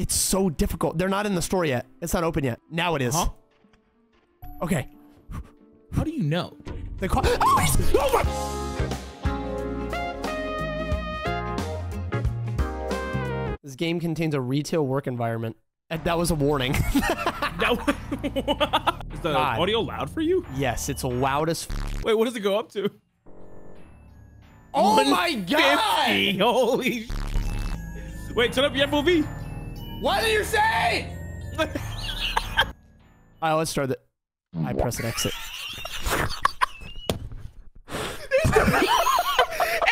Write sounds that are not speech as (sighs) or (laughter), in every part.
It's so difficult. They're not in the store yet. It's not open yet. Now it is. Huh? Okay. How do you know? The car. (gasps) Oh, he's, oh my. This game contains a retail work environment. Uh, That was a warning. (laughs) That, (laughs) is the God. audio loud for you? yes, it's loud as. F- Wait, what does it go up to? oh my god! Holy. Wait, turn up your FOV. What did you say? (laughs) All right, let's start the. I press an exit. (laughs)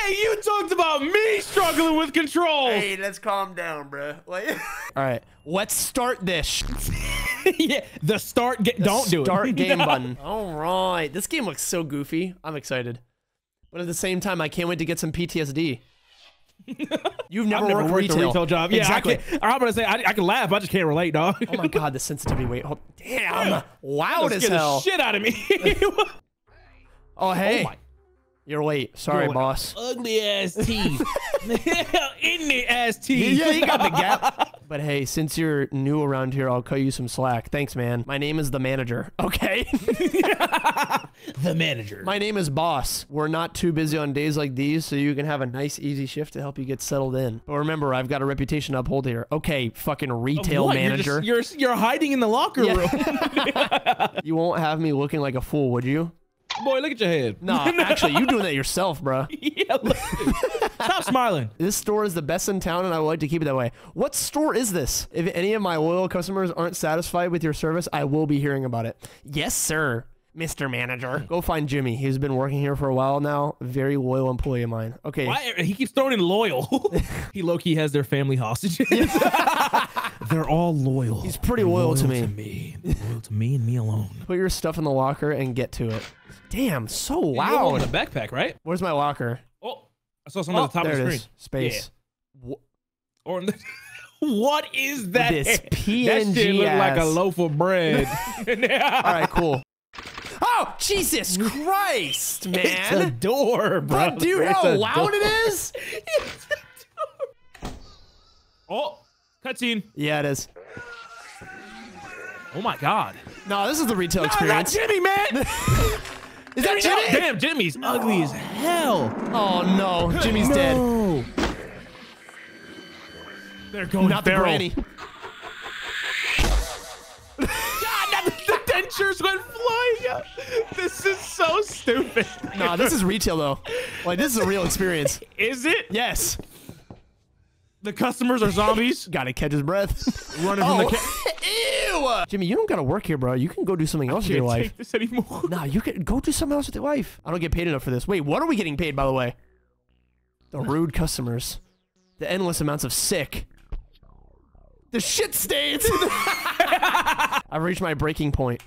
Hey, you talked about me struggling with controls. Hey, let's calm down, bro. Like, (laughs) all right, let's start this. yeah, the start. Ga- don't do it. Start game No. button. All right, this game looks so goofy. I'm excited, but at the same time, I can't wait to get some PTSD. (laughs) You've never, never worked, worked retail. a retail job. Yeah, exactly. I I'm gonna say I, I can laugh. I just can't relate, dog. Oh my god, the sensitivity. Wait, hold. Damn, (laughs) loud as hell. shit out of me. (laughs) Oh hey, Oh my- you're late. Sorry, Yo, boss. Ugly ass (laughs) teeth. (laughs) In the ass teeth. Yeah, you got the gap. (laughs) But hey, since you're new around here, I'll cut you some slack. Thanks, man. My name is the manager. Okay. the manager. My name is Boss. We're not too busy on days like these, so you can have a nice, easy shift to help you get settled in. But remember, I've got a reputation to uphold here. Okay, fucking retail What? You're manager. just- You're, you're hiding in the locker Yeah. room. you won't have me looking like a fool, would you? Boy, look at your head. (laughs) No, actually, you doing that yourself, bruh. (laughs) yeah, look. Stop smiling. This store is the best in town, and I would like to keep it that way. What store is this? If any of my loyal customers aren't satisfied with your service, I will be hearing about it. Yes, sir, Mr. Manager. Go find Jimmy. He's been working here for a while now. Very loyal employee of mine. Okay. Why? He keeps throwing in loyal. (laughs) he low key has their family hostages. They're all loyal. He's pretty loyal to me. To me. Loyal to me and me alone. Put your stuff in the locker and get to it. Damn, so loud. in the backpack, right? Where's my locker? Oh, I saw something at the top oh, there of the it screen. is. Space. Wh- Or (laughs) what is that? This (laughs) that PNG shit look like a loaf of bread. (laughs) All right, cool. Oh, Jesus Christ, man. It's a door, bro. Bro, do you know It's how a loud door. it is? Oh, cutscene. Yeah, it is. Oh my god. No, this is the retail Not experience. Jimmy, man. (laughs) Is that Jimmy? Damn, Jimmy's ugly as hell. Oh no, Jimmy's dead. No. They're going Not the feral. granny. (laughs) God, not the, the dentures went flying up. This is so stupid. Nah, this is retail though. Like this is a real experience. (laughs) Is it? Yes. The customers are zombies (laughs) Gotta catch his breath. (laughs) running from the. Oh, ca- (laughs) Ew. Jimmy, you don't gotta work here, bro. You can go do something else with your Can't life. take this anymore. Nah, you can go do something else with your life. I don't get paid enough for this. Wait, what are we getting paid, by the way? The rude customers. The endless amounts of sick. The shit stains. I've reached my breaking point.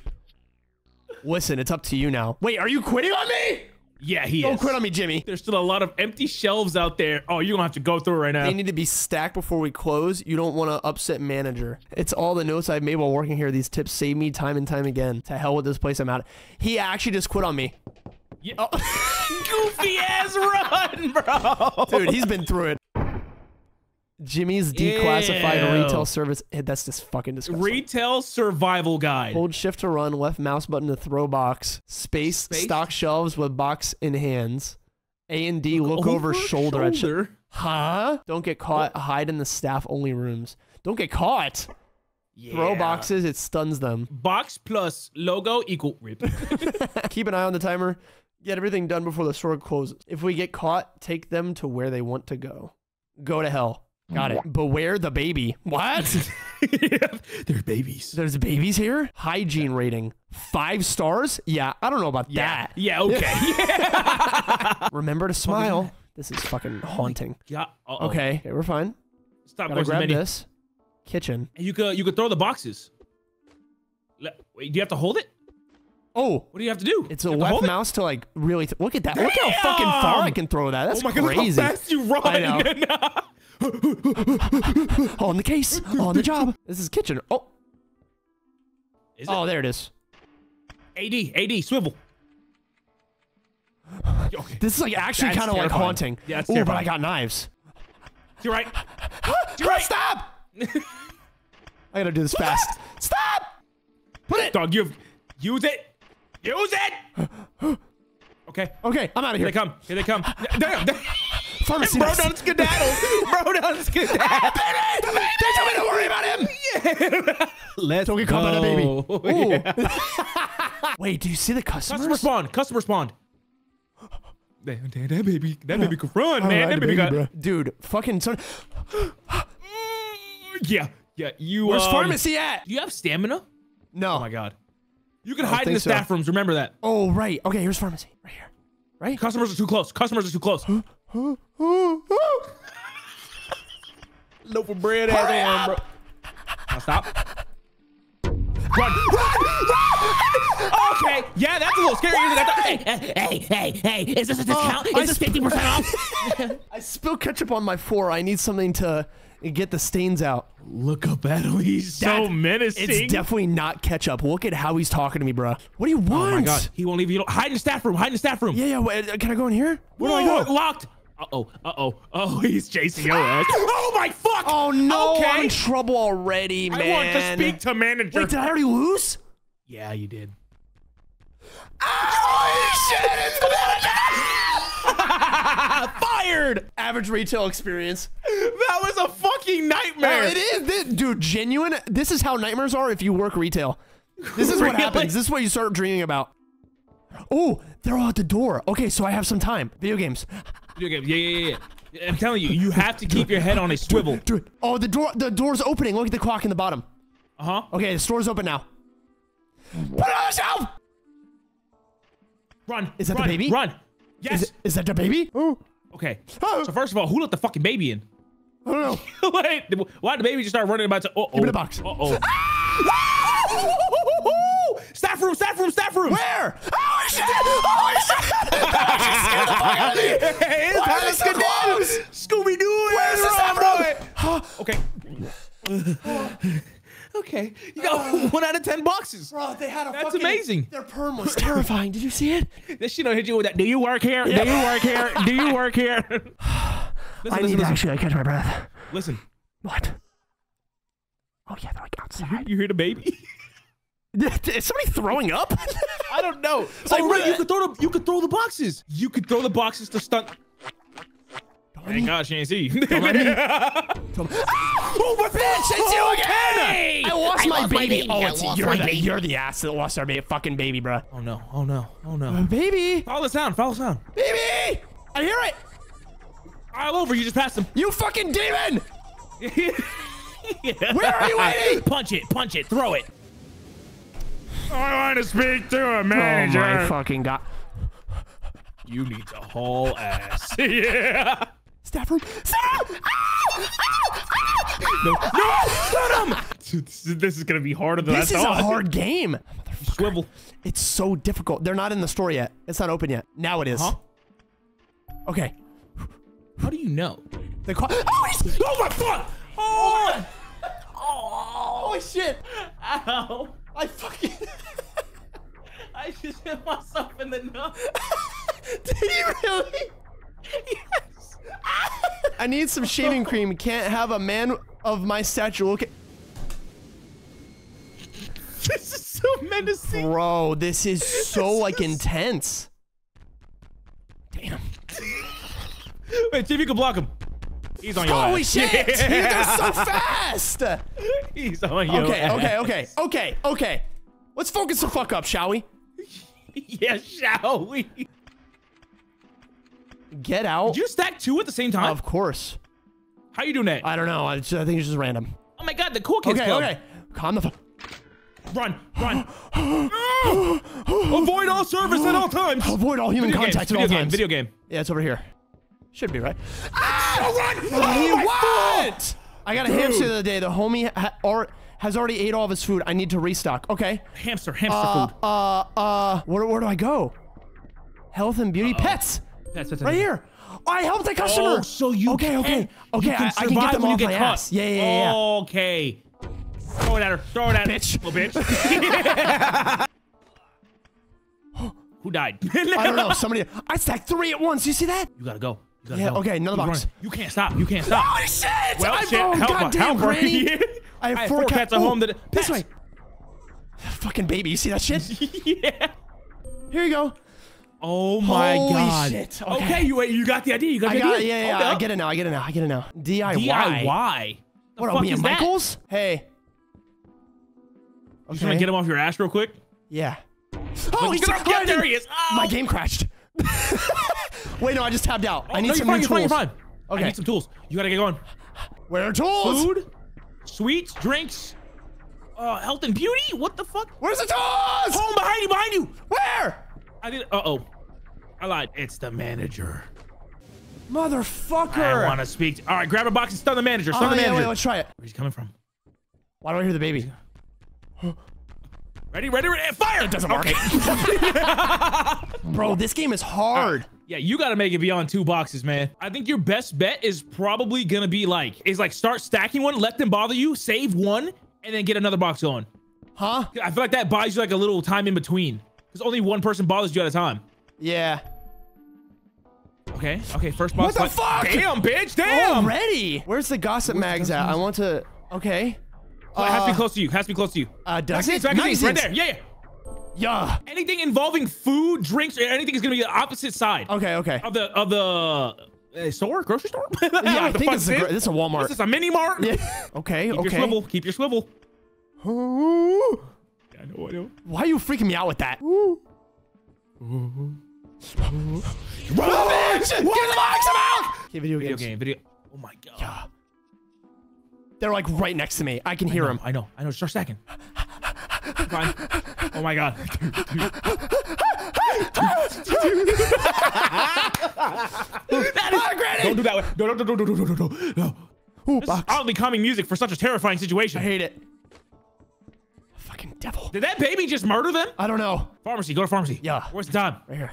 Listen, it's up to you now. Wait, are you quitting on me? Yeah, he Don't is. quit on me, Jimmy. There's still a lot of empty shelves out there. Oh, you're gonna have to go through it right now. They need to be stacked before we close. You don't want to upset manager. It's all the notes I've made while working here. These tips save me time and time again. To hell with this place I'm at. He actually just quit on me. Yeah. Oh. (laughs) Goofy ass run, bro. Dude, he's been through it. Jimmy's declassified Ew. retail service. That's just fucking disgusting. Retail survival guide. Hold shift to run, left mouse button to throw box, space, Space? stock shelves with box in hands. A and D look over, Over shoulder. shoulder. huh? Don't get caught. Hide in the staff only rooms. Don't get caught. Throw boxes. It stuns them. Box plus logo equal rip. (laughs) (laughs) Keep an eye on the timer. Get everything done before the store closes. If we get caught, take them to where they want to go. Go to hell. Got it. Beware the baby. What? (laughs) They're babies. There's babies here? Hygiene rating. Five stars? Yeah, I don't know about Yeah. that. Yeah. Okay. (laughs) Remember to smile. This is fucking oh haunting. yeah. uh-oh. Okay, okay, we're fine. Stop Gotta grab menu. this. Kitchen. You could you could throw the boxes. Le- Wait, do you have to hold it? Oh, What do you have to do? it's You a left hold it? mouse to like really. Look at that. Look how fucking far I can throw that. That's oh my crazy. Look how fast you run! (laughs) (laughs) On the case. on the job. This is kitchen. Oh, Is it? oh, there it is. AD, AD, swivel. Okay. This is like actually kind of like haunting. Yeah, that's Ooh, but I got knives. You're right. (gasps) You're right. Stop. (laughs) I gotta do this fast. (laughs) Stop! Put it. Dog, you use it. Use it. (gasps) Okay. Okay, I'm out of Here here. they come. Here they come. Damn. Pharmacy. Bro next. done skedaddle. Bro (laughs) done skedaddle. They told me to worry about him. Let's Don't get caught by that baby. Ooh. Yeah. (laughs) Wait, do you see the Customer customers? spawn. Customer spawned. Damn, damn, that baby, that baby could run, I man. ride That the baby got. bro. Dude, fucking son. (gasps) Yeah, yeah. You. Where's um, pharmacy at? Do you have stamina? No. Oh my god. You can hide in the so. staff rooms. Remember that. Oh, right. Okay, here's pharmacy. Right here. Right? Customers are too close. Customers are too close. (gasps) (gasps) (laughs) Loaf of bread ass Hurry on, up! bro. Now stop. Run! okay, yeah, that's a little scary. Isn't? Hey, Hey, hey, hey, is this a uh, discount? I is this 50% off? (laughs) I spilled ketchup on my floor. I need something to get the stains out. Look up at him. He's so menacing. It's definitely not ketchup. Look at how he's talking to me, bro. What do you want? Oh my god, he won't leave you. Hide in the staff room. Hide in the staff room. Yeah, yeah. Wait, uh, can I go in here? Where do I go? Locked. Uh oh. Uh oh. Oh, he's chasing your ass. (laughs) Oh my fuck. Oh no! I'm in trouble already, man. I want to speak to manager. Wait, did I already lose? yeah, you did. Oh shit! It's the manager! (laughs) Fired. average retail experience. That was a fucking nightmare. Oh, it is, this, dude. Genuine. This is how nightmares are if you work retail. This is what (laughs) happens. This is what you start dreaming about. Oh, they're all at the door. Okay, so I have some time. Video games. Video game. Yeah, yeah, yeah, yeah. I'm telling you, you have to keep your head on a swivel. Dude. Oh, the door. The door's opening. Look at the clock in the bottom. Uh huh. Okay, the store's open now. Put it on the shelf. Run. Is that the baby? Run. Yes. Is, it, is that the baby? Oh, okay. Oh. So first of all, who let the fucking baby in? I don't know. (laughs) Wait, why did the baby just start running about to? Uh oh. Give me the box. Uh oh. (laughs) staff room. Staff room. Staff room. Where? Oh shit! Oh shit! She scared the fuck out of me. Hey, it's Why time are they so close? Scooby Doo. Where's the staff room? Okay. (sighs) okay. You got (sighs) one out of ten boxes. Bro, they had a That's fucking, amazing. Their perm was terrifying. Did you see it? This shit don't hit you with that. Do you work here? Do you work here? Do you work here? (sighs) listen, I listen, need to listen. actually catch my breath. listen. What? Oh yeah, they're like outside. You hear the baby? (laughs) Is somebody throwing up? (laughs) I don't know. It's oh, like, right, you could throw the you could throw the boxes. You could throw the boxes to stunt. Thank God she ain't see you. (laughs) oh my bitch! It's you oh, again! I lost I my lost my baby. baby. Oh, it's you're the baby. you're the ass that lost our baby, fucking baby, bro. oh no! Oh no! Oh no! Baby, Follow the sound. Follow the sound. baby! I hear it. All over. You just passed him. You fucking demon! Where are you waiting? punch it. Punch it. Throw it. Oh, I want to speak to a manager. Oh my fucking god! You need to haul ass. (laughs) yeah. Staff room. Staff room. Ah, ah, ah. No. No. Let him. Dude, this is, gonna be harder than This I is a hard game. swivel. It's so difficult. They're not in the store yet. It's not open yet. Now it is. Huh? Okay. How do you know? The clock. Oh, he's. Oh my fuck! Oh! Holy shit! Ow! I fucking. (laughs) I just hit myself in the nose. (laughs) Did he really? yes. I need some shaving cream. Can't have a man of my stature look at. (laughs) This is so menacing. Bro, this is so like intense. Damn. Wait, see if you can block him. He's on your Holy ass. shit! Yeah. They're so fast. He's on your Okay, ass. okay, okay, okay, okay. Let's focus the fuck up, shall we? (laughs) Yeah, shall we? Get out. you stack two at the same time? Of course. How you doing that? I don't know. I, just, I think it's just random. oh my god, the cool kids Okay, club. okay. Calm the fuck. Run, run. Avoid all service at all times. Avoid all human Video contact at all video game, times. video game. Yeah, it's over here. Should be right. Ah! Oh, run! he Oh, my what? I got a hamster the other day. The homie ha- or, has already ate all of his food. I need to restock. Okay. Hamster, hamster Uh, food. uh, uh, where, where do I go? Health and beauty pets. That's, that's, Right here. Oh, I helped a customer. Oh, so you Okay, can, okay, okay. You can I, I can survive get them when off you my get caught. ass. Yeah, yeah, yeah. yeah. Okay. Throw it at her. Throw it at her. Bitch. Little bitch. (laughs) Who died? (laughs) I don't know. Somebody. I stacked three at once. You see that? You gotta go. You Yeah, go. okay, another Keep box. running. You can't stop. You can't stop. Holy shit! well, I shit. Help, goddamn help, granny. I have, I have four, four cat- cats at Oh, home that this way. Fucking baby, you see that shit? (laughs) yeah. Here you go. Oh my Holy god. shit. Okay. Okay. you wait. You got the idea. You got I the got idea. yeah, yeah, Hold I get it now. I get it now. I get it now. DIY. DIY. The What are fuck we is that? Michaels? Hey. You just want to get him off your ass real quick? Yeah. Oh, he's gonna get there. He is. Oh. My game crashed. Wait, no, I just tabbed out. I need no, some fine, new you're fine, tools. you're fine. Okay. I need some tools. You gotta get going. Where are tools? Food, sweets, drinks, uh, health and beauty. What the fuck? Where's the tools? Home behind you, behind you. Where? I did. Uh oh. I lied. It's the manager. Motherfucker. I want to speak. To, all right, grab a box and stun the manager. Stun Oh, the yeah, manager. wait, let's try it. Where's he coming from? Why do I hear the baby? Ready, ready, ready. Fire! It doesn't work. Okay. (laughs) Bro, this game is hard. Yeah, you got to make it beyond two boxes, man. I think your best bet is probably gonna be like is like start stacking one, let them bother you, save one, and then get another box going. Huh? I feel like that buys you like a little time in between because only one person bothers you at a time. Yeah. Okay, okay, first box. What the fuck? Damn, bitch, damn. Already? Where's the gossip mags gossip at? I want to. Okay. Oh, it has to be Uh, close to you. Has to be close to you. Uh, does Magazines, it? magazines, right there. Magazines. Yeah, yeah. Yeah. Anything involving food, drinks, or anything is gonna be the opposite side Okay, okay. of the of the uh, store, grocery store. (laughs) I Yeah, I think this is a, this is a Walmart. This is a mini mart. Yeah. (laughs) Okay, Keep your okay. swivel. Keep your swivel. Ooh. I know, I know. Why are you freaking me out with that? Ooh. Run, bitch! Get the box out! Okay, video Video games. game, video. Oh my god. Yeah. They're like right next to me. I can hear I them. I know. I know. Start stacking. Fine. Oh my god. that is Don't do that way. No, no, no, no, no, no, no, no. Ooh, this is oddly calming music for such a terrifying situation. I hate it. Fucking devil. Did that baby just murder them? I don't know. Pharmacy, go to pharmacy. Yeah. Where's the time? Right here.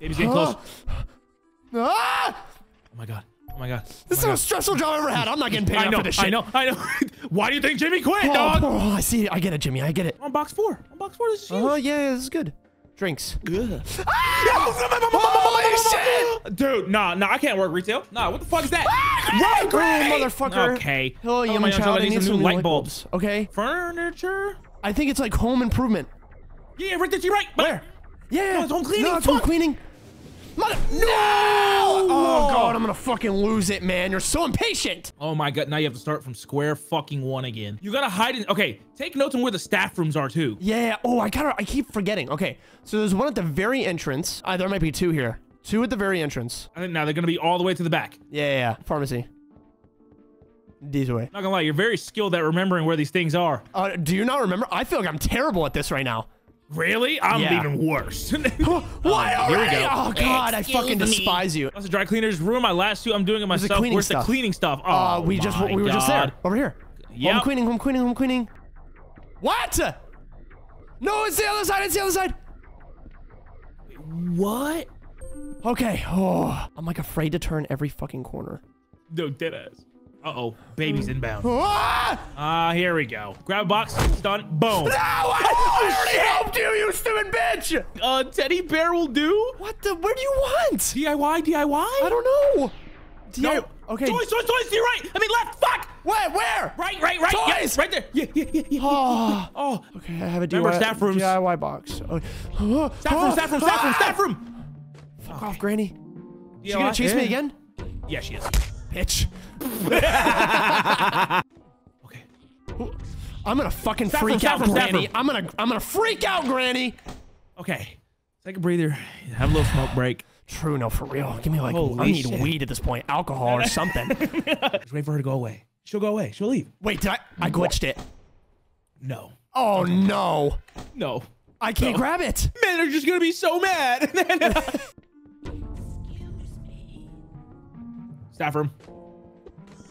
Baby's getting close. (gasps) Ah! Oh my god. Oh my god. Oh This my is the most stressful job I've ever had. I'm not getting paid (laughs) I know. for this shit. I know. I know. (laughs) Why do you think Jimmy quit, Oh, dog? oh, I see it. I get it, Jimmy. I get it. On box four. On box four. This is uh-huh, huge. Oh, yeah, yeah, this is good. Drinks. Ugh. Ah! Holy oh, shit! Dude, nah, nah, I can't work retail. Nah, what the fuck is that? Ah! Right, oh, motherfucker. Okay. Hello, Oh, young my child, I need some new light bulbs. Okay. Furniture? I think it's like home improvement. Yeah, right there to your right. Where? Yeah. No, it's home cleaning, No, it's home cleaning. Mother. No! Oh god, I'm gonna fucking lose it, man. You're so impatient. Oh my god, now you have to start from square fucking one again. You gotta hide in. Okay, take notes on where the staff rooms are too. Yeah. Oh, I gotta. I keep forgetting. Okay. So there's one at the very entrance. Uh, there might be two here. Two at the very entrance. I think now they're gonna be all the way to the back. Yeah, yeah. yeah. Pharmacy. This way. Not gonna lie, you're very skilled at remembering where these things are. Uh, do you not remember? I feel like I'm terrible at this right now. Really? I'm Yeah. even worse. (laughs) (laughs) Why here we go. Oh god, I fucking me. despise you. That's the dry cleaners room. My last two, I'm doing it the myself. cleaning Where's stuff. the cleaning stuff? Oh, Uh, we just my we were just there God. over here. Home Yep. cleaning, home cleaning, home cleaning. What? No, it's the other side. It's the other side. What? Okay. Oh, I'm like afraid to turn every fucking corner. No, dead ass. Uh oh, baby's inbound. Ah! Ah, here we go. Grab a box, stun, boom. No, I, I already helped you, you stupid bitch. Uh, teddy bear will do. What the? What do you want? DIY, DIY. I don't know. No. Okay. Toys, toys, toys. To your right. I mean left. Fuck. Where? Where? Right, right, right. Yeah, Toys! right there. Yeah, yeah, yeah, yeah. Oh. Oh, Okay, I have a Remember DIY, staff rooms. DIY box. Oh, staff room, staff room, staff room, staff room. Fuck off, Granny. She gonna chase me again? Yeah, she is. Bitch. (laughs) Okay. I'm gonna fucking freak out, Granny. I'm gonna I'm gonna freak out, Granny. Okay. Take a breather. Have a little smoke break. True, no, for real. Give me like Holy I need shit. weed at this point, alcohol or something. (laughs) Just wait for her to go away. She'll go away. She'll leave. Wait, did I? I glitched it. No. Oh no, No. I can't No. grab it. Man, they're just gonna be so mad. (laughs) Staff room.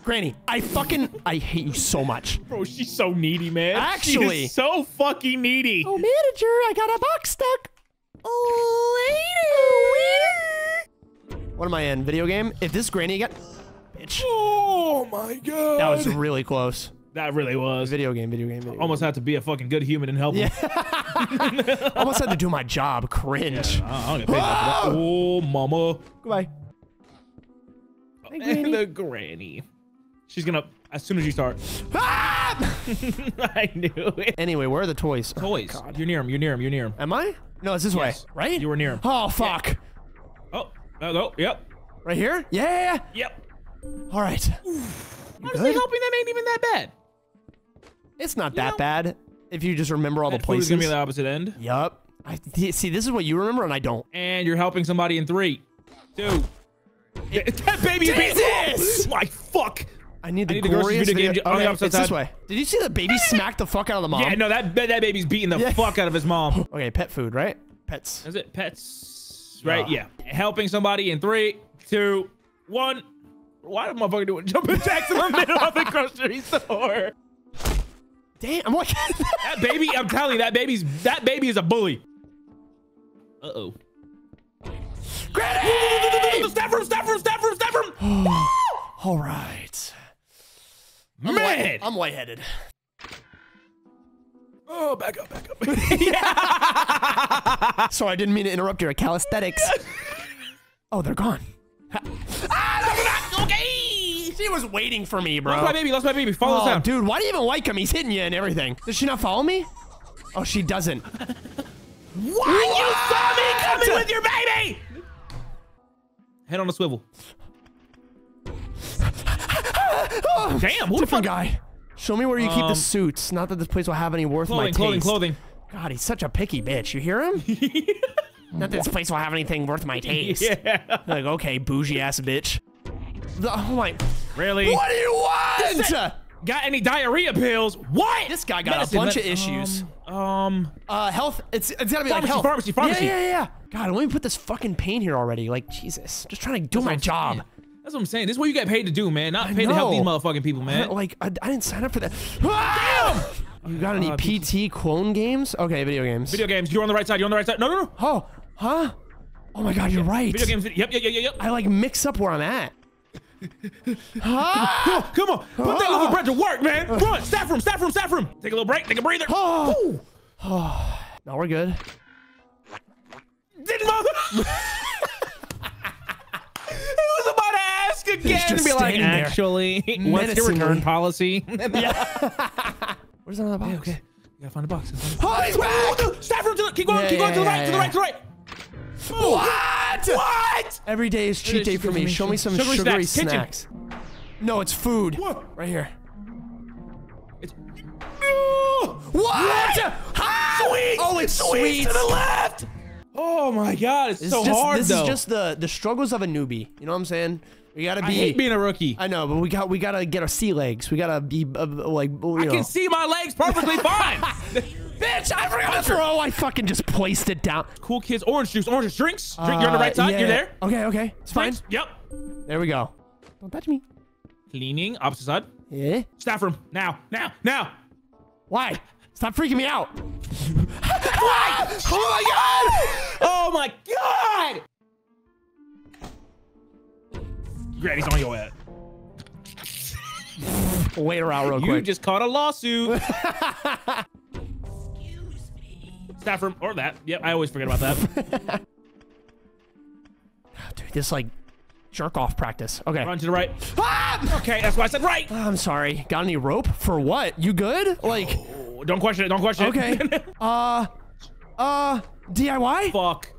Granny, I fucking I hate you so much. Bro, she's so needy, man. Actually- she's so fucking needy. Oh, manager, I got a box stuck. Later. What am I in? Video game? If this Granny again, bitch. Oh my god. That was really close. That really was. Video game, video game, video game. Almost had to be a fucking good human and help him. Almost had to do my job. Cringe. I don't get paid enough for. Ah! Oh, mama. Goodbye. And (laughs) the granny. She's gonna. as soon as you start. Ah! (laughs) I knew it. Anyway, where are the toys? Oh, Toys. You're near him. You're near him. You're near him. Am I? No, it's this Yes. way, right? You were near him. Oh fuck! Oh, no, no. Yep. Right here? Yeah. yeah, Yep. yeah. All right. Honestly, good? helping them ain't even that bad. It's not that know- bad if you just remember all the That food is places. gonna be the opposite end. Yup. I see. This is what you remember, and I don't. And you're helping somebody in three, two. (laughs) that baby is being. Jesus! Oh, (laughs) my fuck. I need the I need the grocery glorious video game video. on the Okay, opposite it's this way. Did you see the baby (laughs) smack the fuck out of the mom? Yeah, no, that that baby's beating the Yeah. fuck out of his mom. (gasps) Okay, pet food, right? Pets. Is it pets? Right, Yeah. yeah. Helping somebody in three, two, one. Why the motherfucker doing jumping jacks in the middle of the grocery store? Damn. I'm like. (laughs) That baby, I'm telling you, that baby's that baby is a bully. Uh oh. Granny! Step room, step room, step room, step room. All right. I'm lightheaded. Oh, back up, back up. (laughs) Sorry, I didn't mean to interrupt your calisthenics. oh, they're gone. ah, okay. She was waiting for me, bro. Lost my baby, lost my baby. Follow us Oh, down. dude, why do you even like him? He's hitting you and everything. Does she not follow me? Oh, she doesn't. Why you saw me coming with your baby? Head on a swivel. (laughs) Oh, Damn, who the different fuck? guy. Show me where you keep the Um, suits. Not that this place will have any worth in my Clothing, taste. clothing, clothing. God, he's such a picky bitch. You hear him? (laughs) Not that this place will have anything worth my taste. Yeah. Like, okay, bougie ass bitch. The- oh my. Really? What do you want? Got any diarrhea pills? What? This guy got Medicine, a bunch of issues. Um, um, Uh, health. It's it's gotta be like Pharmacy, health. pharmacy, pharmacy. Yeah, yeah, yeah, yeah. God, let me put this fucking pain here already. Like Jesus, just trying to do that's my job. saying. That's what I'm saying. This is what you get paid to do, man. Not paid to help these motherfucking people, man. Like I, I didn't sign up for that. (laughs) Ah! You got any Uh, PT clone games? Okay, video games. Video games. You're on the right side. You're on the right side. No, no, no. Oh, huh? Oh my God, you're right. Video games. Yep, yep, yep, yep, yep. I like mix up where I'm at. (laughs) ah! Come on. Put that little bread to work, man. On. Staff room, staff room, staff room. Take a little break. Take a breather. Oh. no, we're good. Didn't mother. (laughs) He was about to ask again and be like, standing there, actually, what's your return policy? (laughs) (laughs) Where's another box? okay. You gotta find a box. Find a Oh, he's back! box. Staff room to the, keep going, Yeah, keep going to the right, yeah, to the yeah. right, to the right. What? What? Every day is cheat day for me. Show me some sugary sugary, snacks. Snacks. No, it's food. What? Right here. It's No! What? Ah! Sweet. Oh, it's sweet. to the left. Oh my god, it's This so is just, hard this though. is just the the struggles of a newbie. You know what I'm saying? We gotta be. I hate being a rookie. I know, but we got we gotta get our sea legs. We gotta be uh, like you I know. can see my legs perfectly (laughs) fine. Bitch, I forgot to throw. I fucking just placed it down. cool kids, orange juice, orange juice, drinks. Drink, you're on the Uh, right side. yeah. You're there. Okay, okay, it's fine. Drinks. Yep. There we go. Don't touch me. Cleaning, opposite side. Yeah. Staff room. Now, now, now. Why? Stop freaking me out. Why? Oh my god! Oh my god! Granny's on your ass. Wait her out real You quick. just caught a lawsuit. (laughs) Excuse me. Staff room or that. Yep, I always forget about that. (laughs) Dude, this like jerk off practice. Okay. Run to the right. Ah! Okay, that's why I said right. I'm sorry. Got any rope for what? You good? Like, Oh, don't question it. Don't question okay. it. Okay. (laughs) uh, uh, DIY? Fuck.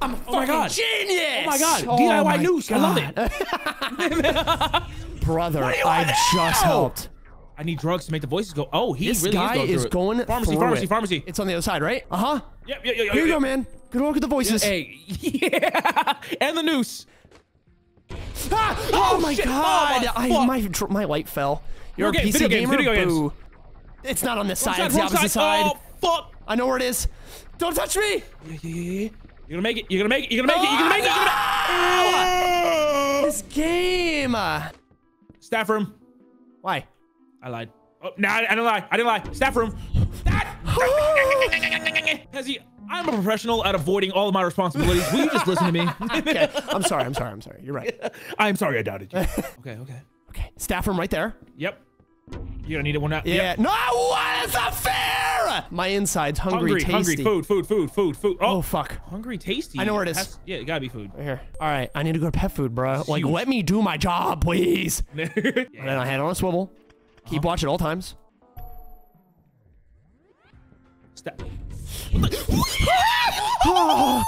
I'm a Oh my God. genius. Oh my god. Oh DIY my news. I love it. (laughs) Brother, I just helped. I need drugs to make the voices go. Oh, he This really guy is going, is going Pharmacy, pharmacy, it. pharmacy. It's on the other side, right? Uh huh. Yep, yep, yep, yep. Here you go, man. Good luck with the voices. Hey, yeah, (laughs) and the noose. Ah! Oh, Oh, my shit. Oh, god! my I my my light fell. You're Video a PC video games, gamer. video games. Boo. It's not on this side. Wrong It's the opposite side. Oh, fuck. I know where it is. Don't touch me. Yeah, yeah, yeah, yeah. You're gonna make it. You're gonna make it. You're gonna make it. You're gonna make it. You're gonna. Ah! This game. Staff room. Why? I lied. Oh, no, I, I didn't lie. I didn't lie. Staff room. Hezzy, (gasps) I'm a professional at avoiding all of my responsibilities. Will you just listen to me? (laughs) Okay. I'm sorry. I'm sorry. I'm sorry. You're right. (laughs) I'm sorry I doubted you. (laughs) Okay, okay. Okay. Staff room right there. Yep. You're gonna need it one now. Yeah. Yep. No, what? It's not fair. My insides hungry, Hungry, tasty. hungry, food, food, food, food, food. Oh Oh, fuck. hungry, tasty. I know where it is. Has- yeah, it gotta be food. Right here. All right, I need to go to pet food, bro. Like, let me do my job, please. (laughs) yeah. And then I hand on a swivel. Keep uh-huh. watch at all times. Stop. (laughs) Ah!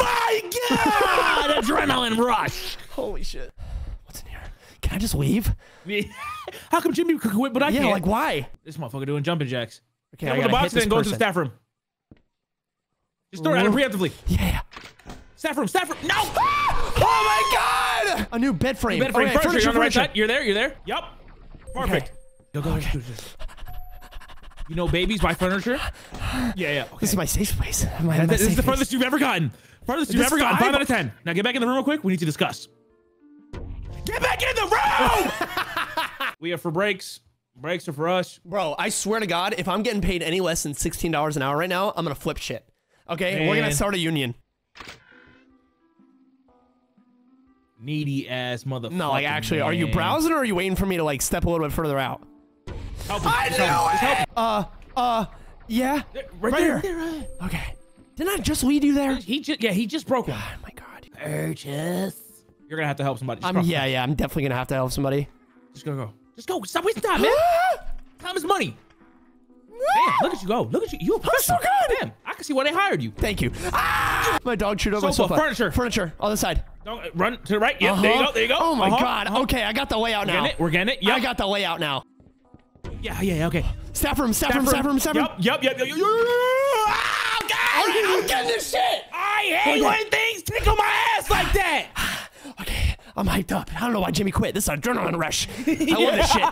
My God! (laughs) Adrenaline rush. Holy shit. What's in here? Can I just leave? (laughs) How come Jimmy could quit, but I yeah, can't? like why? this motherfucker doing jumping jacks. Okay, Get I the box and go into the staff room. Just throw it at him preemptively. Yeah. Staff room, staff room. No! (gasps) Oh my god! A new bed frame. Bed frame Okay, furniture. You're on the right furniture. side. You're there. You're there. Yep. Perfect. Go, go, go. You know babies buy furniture? (gasps) Yeah, yeah. Okay. This is my safe place. My, my This is safe the place. furthest you've ever gotten. Furthest you've This ever gotten. Five out of ten. Now get back in the room real quick. We need to discuss. Get back in the room! (laughs) we are for breaks. Breaks are for us. Bro, I swear to God, if I'm getting paid any less than $16 an hour right now, I'm gonna flip shit. Okay? We're gonna start a union. Needy ass motherfucker. No, like actually, are you browsing or are you waiting for me to like step a little bit further out? Help him. I Just help him. Just help it! Uh, uh, yeah. Right, Right there. here. Okay. Didn't I just lead you there? He just yeah, he just broke one. Oh my God. Purchase. You're gonna have to help somebody. Just I'm, yeah, yeah, I'm definitely gonna have to help somebody. Just go, go. Just go. Stop wasting time, man. (gasps) time is money. Damn, look at you go. Look at you. You a so good. Damn, I can see why they hired you. Thank you. Ah! My dog chewed up my Sofa, sofa. furniture. Furniture, on the side. Don't uh, run to the right. Yep, there you Uh-huh. go. There you go. Oh my Uh-huh, God. uh-huh. Okay, I got the layout We're now. getting it. We're getting it. Yep. I got the layout now. Yeah, yeah, okay. Staff room, staff room, staff room, staff room. Yep, yep, yep, yep. yep. Oh, God, I'm getting this shit. I hate when things tickle my ass like that. Okay, I'm hyped up. I don't know why Jimmy quit. This is an adrenaline rush. (laughs) I love this shit.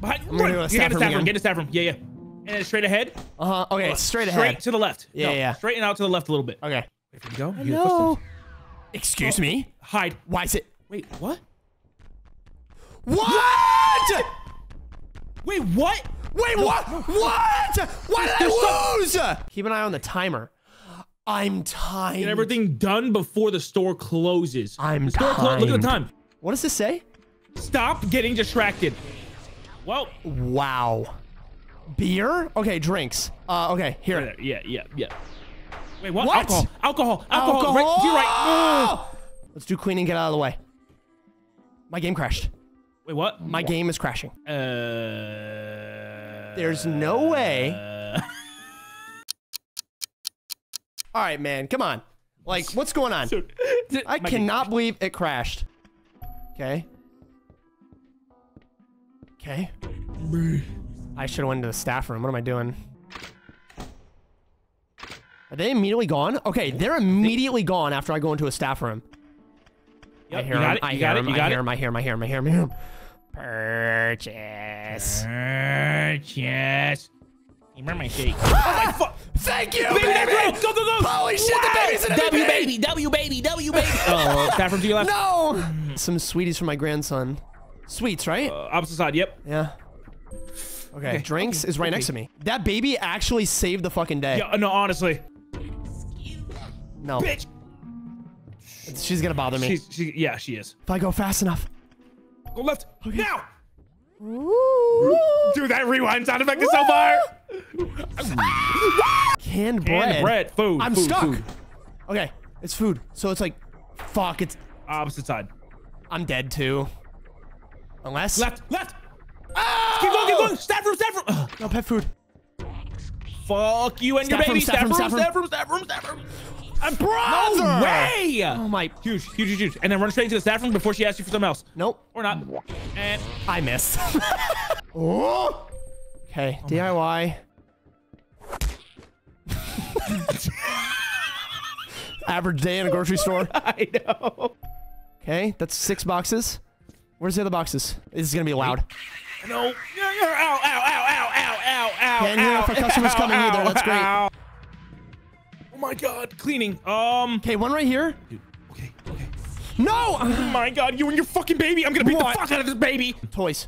Behind, gonna run. go to You get the room staff room. Get the staff room. Yeah, yeah. And then straight ahead. Uh huh. Okay, straight ahead. Straight to the left. Yeah, No, yeah. Straighten out to the left a little bit. Okay. Wait for you go. You hear the No. footsteps. Excuse me. Hide. Why is it? Wait, what? What? Wait, what? Wait, what? What? Why did I lose? Keep an eye on the timer. I'm timed. Get everything done before the store closes. I'm the store clo- Look at the time. What does this say? Stop getting distracted. Well, Wow. Beer? Okay, drinks. Uh, okay, here. yeah, yeah, yeah. Wait, what? What? Alcohol. Alcohol. Alcohol. Right to your right. Let's do queen and get out of the way. My game crashed. Wait, what? My game is crashing. Uh. There's no way. uh, (laughs) All right, man, come on. Like, what's going on? I cannot believe it crashed. Okay. Okay. I should have went into the staff room. What am I doing? Are they immediately gone? Okay, they're immediately gone after I go into a staff room. I Yep, hear him. I hear him. I hear him. I hear him. I hear him. I hear him. I hear him. Purchase. Purchase. You remember my shake? oh my fuck! Thank you, Baby, baby. go, go, go, go! Holy shit, the baby's in W baby, W baby, W baby. (laughs) Oh, staff room to your left. No. Some sweeties for my grandson. Sweets, right? Uh, opposite side. Yep. Yeah. Okay, Okay, drinks okay, is right okay. next to me. That baby actually saved the fucking day. Yeah. uh, No, honestly, No, bitch. she's gonna bother me. She's. She. Yeah, she is. if I go fast enough. Go left. Now. Ooh. Dude, that rewind sound effect is so fire. Canned bread. And bread. Food. I'm food, stuck. Food. Okay, it's food. So it's like, fuck. It's Opposite side. I'm dead too. Unless Left. Left. Oh! Keep going. Keep going. Staff room. Staff room. Ugh. No pet food. Fuck you and Staff your room, baby. staff Staff room, room. staff Staff room. Staff room. Staff room. I'm brother. No way. Oh my. Huge. Huge. Huge. Huge. And then run straight into the staff room before she asks you for something else. Nope. Or not. And I missed. (laughs) oh. Okay. DIY. (laughs) Average day in a grocery store. (laughs) I know. Okay, that's six boxes. Where's the other boxes? This is gonna be loud. No. Ow, ow, ow, ow, ow, ow, ow, Can't hear ow, if a customer's ow, coming ow, either. That's great. ow. Oh my god, cleaning. Um. Okay, one right here. Dude, okay, okay. No! Oh my god, you and your fucking baby. I'm gonna beat What? the fuck out of this baby. Toys.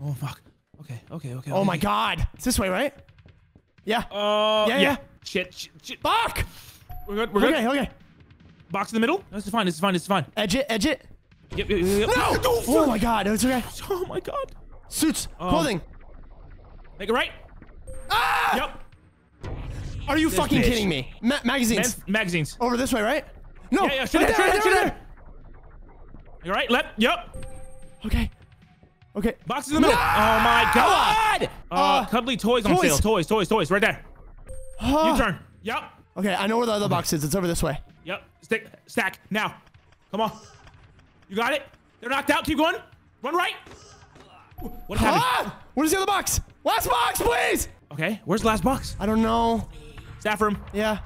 Oh fuck. Okay, okay, okay. Oh okay. my god. It's this way, right? Yeah. Uh. Yeah, Yeah. yeah. Shit, shit, shit. Fuck! We're good. We're good. Okay, okay. Box in the middle. This is fine. This is fine. This is fine. Edge it, edge it. Yep. yep, yep, yep. No! Oh my god, it's okay. Oh my god. Suits, Um, clothing. Make it right. Ah! Yep. Are you fucking bitch. kidding me? Ma- magazines. Man, magazines. Over this way, right? No. Yeah, yeah, right there, there, right there, there, straight You right? Left. Yep. Okay. Okay. Box in the middle. No! Oh my god. Uh, Uh, cuddly toys on sale. Toys, toys, toys. Right there. Oh. You turn. Yep. Okay, I know where the other box is. It's over this way. Yep. Stick. Stack. Now. Come on. You got it? They're knocked out. Keep going. Run right. What happened? Ah! Where's the other box? Last box, please! Okay. Where's the last box? I don't know. Staff room. Yeah.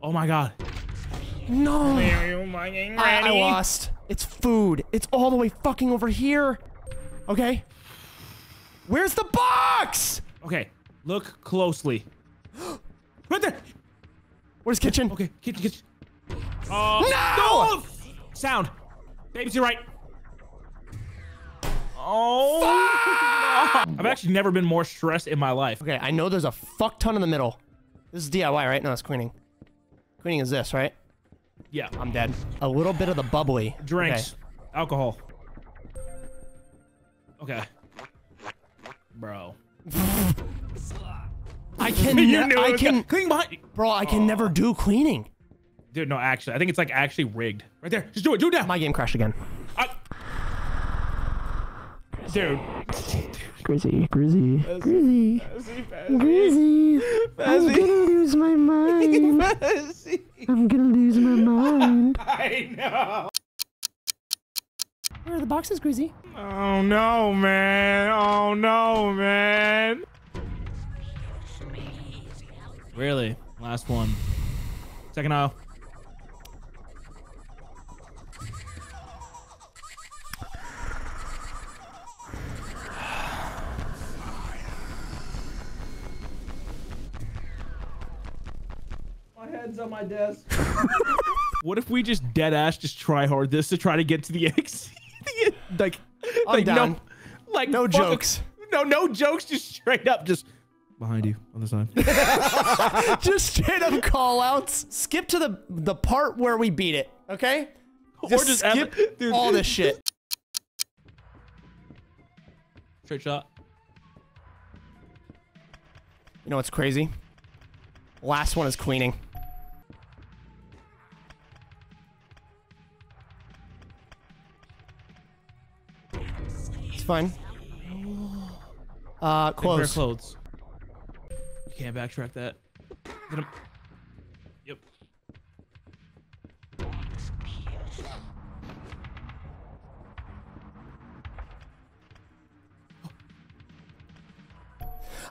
Oh my god. No. I, I lost. It's food. It's all the way fucking over here. Okay. Where's the box? Okay. Look closely. (gasps) right there. Where's kitchen? Okay. Kitchen. Kitchen. Uh, No! no! Sound. Baby to your right. Oh. (laughs) no. I've actually never been more stressed in my life. Okay, I know there's a fuck ton in the middle. This is DIY, right? No, it's cleaning. Cleaning is this, right? Yeah. I'm dead. A little bit of the bubbly. Drinks. Alcohol. Okay. Bro. (laughs) I can. You knew I can. Clean behind. Bro, I can never do cleaning. Dude, no, actually. I think it's like actually rigged. Right there. Just do it. Do it now. My game crashed again. I- Dude. Grizzy, Grizzy, Grizzy, Grizzy. (laughs) I'm gonna lose my mind. I'm gonna lose my mind. I know. Where are the boxes, Grizzy? Oh no, man. Oh no, man. Really? Last one. Second aisle. My head's on my desk. (laughs) what if we just dead ass just try hard this to try to get to the (laughs) exit? like, I'm like down. no, like No jokes. No, no jokes. Just straight up, just behind you on the side. (laughs) Just straight up call outs. Skip to the the part where we beat it, okay? Just, just skip ev- dude. all this shit. Straight shot. You know what's crazy? Last one is cleaning. Fine. Uh, Wear close. clothes. You can't backtrack that. Get him. Yep.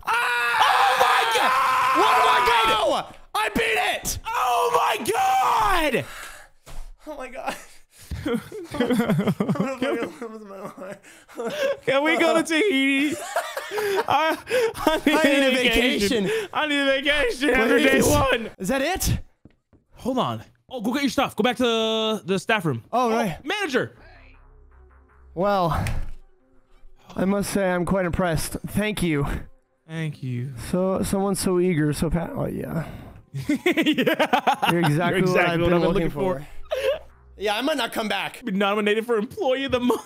Oh my god! What do I do? I beat it! Oh my god! Oh my god. (laughs) Can we go to Tahiti? I, I need, I need a vacation. I need a vacation after day one. Is that it? Hold on. Oh, go get your stuff. Go back to the, the staff room. Oh, oh, right. Manager. Well, I must say I'm quite impressed. Thank you. Thank you. So someone so eager, so pa- oh yeah. (laughs) yeah. You're exactly, what I've what been I've been looking, looking for. for. Yeah, I might not come back. Be nominated for Employee of the Month.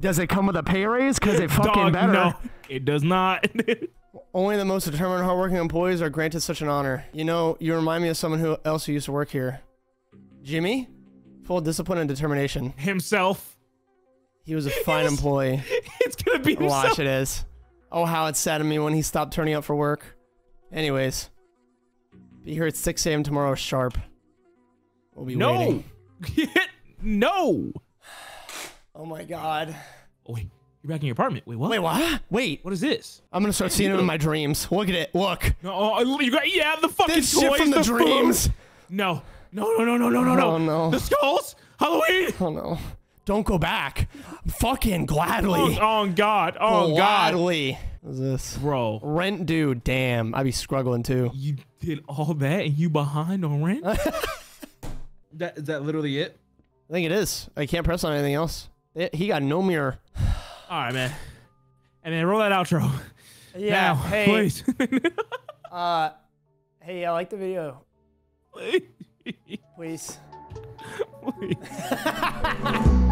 Does it come with a pay raise? Cause it fucking Dog, better. no, it does not. (laughs) Only the most determined, hardworking employees are granted such an honor. You know, you remind me of someone who else who used to work here. Jimmy, full of discipline and determination. Himself. He was a (laughs) fine Yes. employee. It's gonna be himself. Watch it is. Oh, how it saddened me when he stopped turning up for work. Anyways, be here at 6 a.m. tomorrow sharp. We'll be No. waiting. (laughs) no. Oh my god. Oh wait, you're back in your apartment. Wait, what? Wait, what? Wait. What is this? I'm gonna start seeing him in my dreams. Look at it. Look. No, oh, you got yeah, the fucking This toys, shit from the, food. dreams. No, no, no, no, no, no, no, no. Oh, no. The skulls. Halloween. Oh no. Don't go back. Fucking Oh, gladly. oh God. Oh God. gladly. What is this? Bro, Rent due. Damn. I'd be struggling too. you did all that and you behind on rent? (laughs) that is that literally it? I think it is. I can't press on anything else. It- he got no mirror. (sighs) All right, man. And then roll that outro. Yeah. now, hey. please. (laughs) Uh. Hey, I like the video. (laughs) please. Please. please. (laughs)